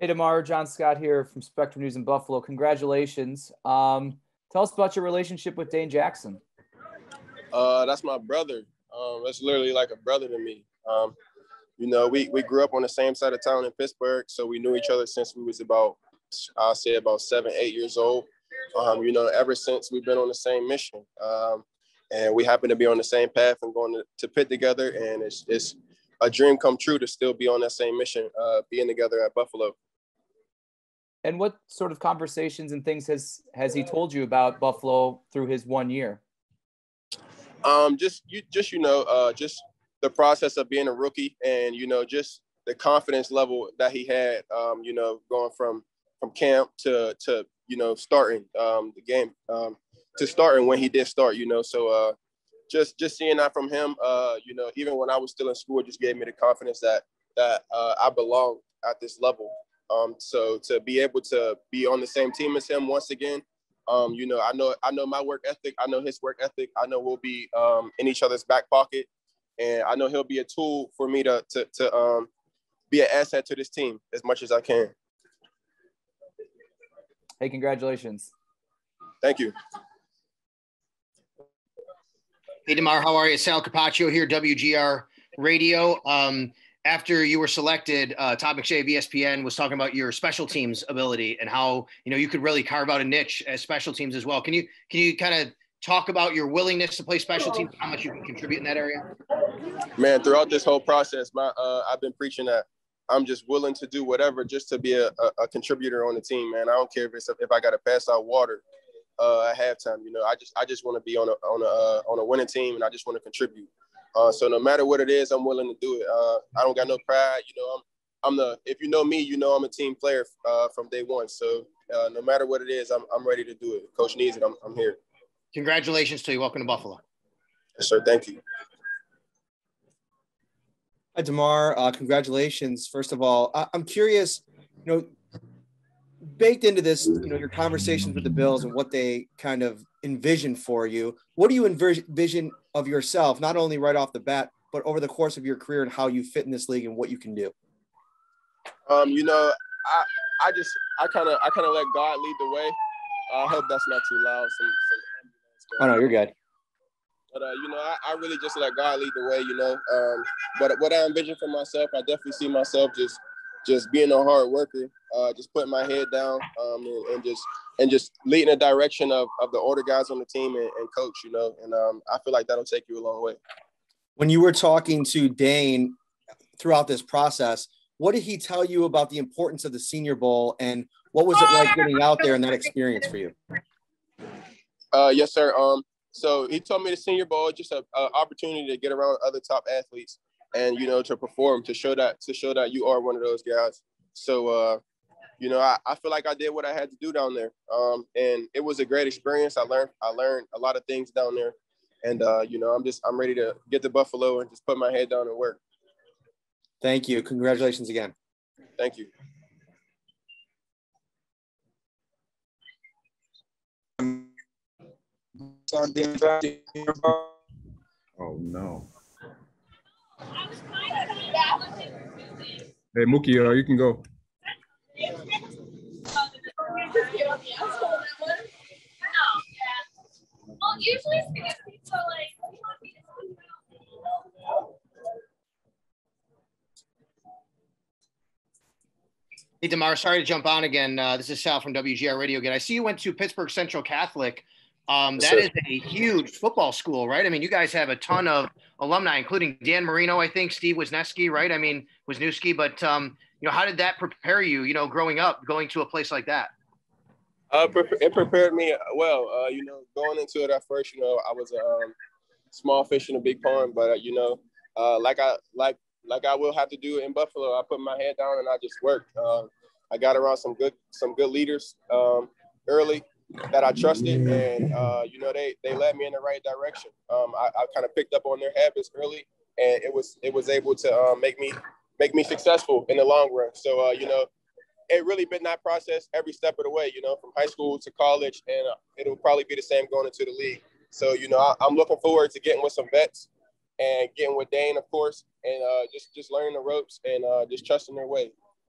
Hey, Damar, John Scott here from Spectrum News in Buffalo. Congratulations. Um, tell us about your relationship with Dane Jackson. Uh, that's my brother. Um, that's literally like a brother to me. Um, you know, we, we grew up on the same side of town in Pittsburgh, so we knew each other since we was about, I'll say about seven, eight years old. Um, you know, ever since we've been on the same mission. Um, and we happen to be on the same path and going to, to Pitt together. And it's, it's a dream come true to still be on that same mission, uh, being together at Buffalo. And what sort of conversations and things has has he told you about Buffalo through his one year? Um, just you, just you know, uh, just the process of being a rookie, and you know, just the confidence level that he had. Um, you know, going from from camp to to you know starting um, the game um, to starting when he did start. You know, so uh, just just seeing that from him, uh, you know, even when I was still in school, just gave me the confidence that that uh, I belong at this level. Um, so to be able to be on the same team as him once again, um, you know, I know I know my work ethic. I know his work ethic. I know we'll be um, in each other's back pocket, and I know he'll be a tool for me to to, to um, be an asset to this team as much as I can. Hey, congratulations! Thank you. Hey, Damar, how are you? Sal Capaccio here, WGR Radio. Um, after you were selected, uh, Todd McShay of ESPN was talking about your special teams ability and how you know you could really carve out a niche as special teams as well. Can you can you kind of talk about your willingness to play special teams, how much you can contribute in that area? Man, throughout this whole process, my uh, I've been preaching that I'm just willing to do whatever just to be a, a, a contributor on the team, man. I don't care if it's if I got to pass out water uh, at halftime. You know, I just I just want to be on a on a uh, on a winning team, and I just want to contribute. Uh, so no matter what it is, I'm willing to do it. Uh, I don't got no pride. You know, I'm I'm the if you know me, you know I'm a team player uh, from day one. So uh, no matter what it is, I'm I'm ready to do it. Coach needs it. I'm I'm here. Congratulations to you. Welcome to Buffalo. Yes, sir. Thank you. Hi, Damar. Uh, congratulations. First of all, I- I'm curious. You know, baked into this, you know, your conversations with the Bills and what they kind of envision for you. What do you envision of yourself, not only right off the bat, but over the course of your career and how you fit in this league and what you can do? Um, you know, I I just I kind of I kind of let God lead the way. I hope that's not too loud. Some, some oh no, you're good. But uh, you know, I, I, really just let God lead the way. You know, um, but what I envision for myself, I definitely see myself just just being a hard worker, uh, just putting my head down um, and, and, just and just leading the direction of, of the older guys on the team and, and coach, you know, and um, I feel like that'll take you a long way. When you were talking to Dane throughout this process, what did he tell you about the importance of the Senior Bowl and what was it like getting out there and that experience for you? Uh, yes, sir. Um, so he told me the Senior Bowl just an opportunity to get around other top athletes and you know to perform to show that to show that you are one of those guys. So uh, you know, I, I feel like I did what I had to do down there. Um, and it was a great experience. I learned I learned a lot of things down there. And uh, you know, I'm just I'm ready to get to Buffalo and just put my head down and work. Thank you. Congratulations again. Thank you. Oh no. Hey Mookie, uh, you can go. Hey, Damar, sorry to jump on again. Uh, this is Sal from WGR Radio again. I see you went to Pittsburgh Central Catholic. Um, that is a huge football school, right? I mean, you guys have a ton of alumni, including Dan Marino, I think, Steve Wisniewski, right? I mean, Wisniewski, but um, you know, how did that prepare you, you know, growing up, going to a place like that? Uh, it prepared me well. Uh, you know, going into it at first, you know, I was a um, small fish in a big pond, but uh, you know, uh, like I like like I will have to do in Buffalo. I put my head down and I just worked. Uh, I got around some good some good leaders um, early that I trusted, and uh, you know they they led me in the right direction. Um, I, I kind of picked up on their habits early, and it was it was able to uh, make me make me successful in the long run. So uh, you know, it really been that process every step of the way. You know, from high school to college, and uh, it'll probably be the same going into the league. So you know, I, am looking forward to getting with some vets and getting with Dane, of course, and uh, just just learning the ropes and uh, just trusting their way.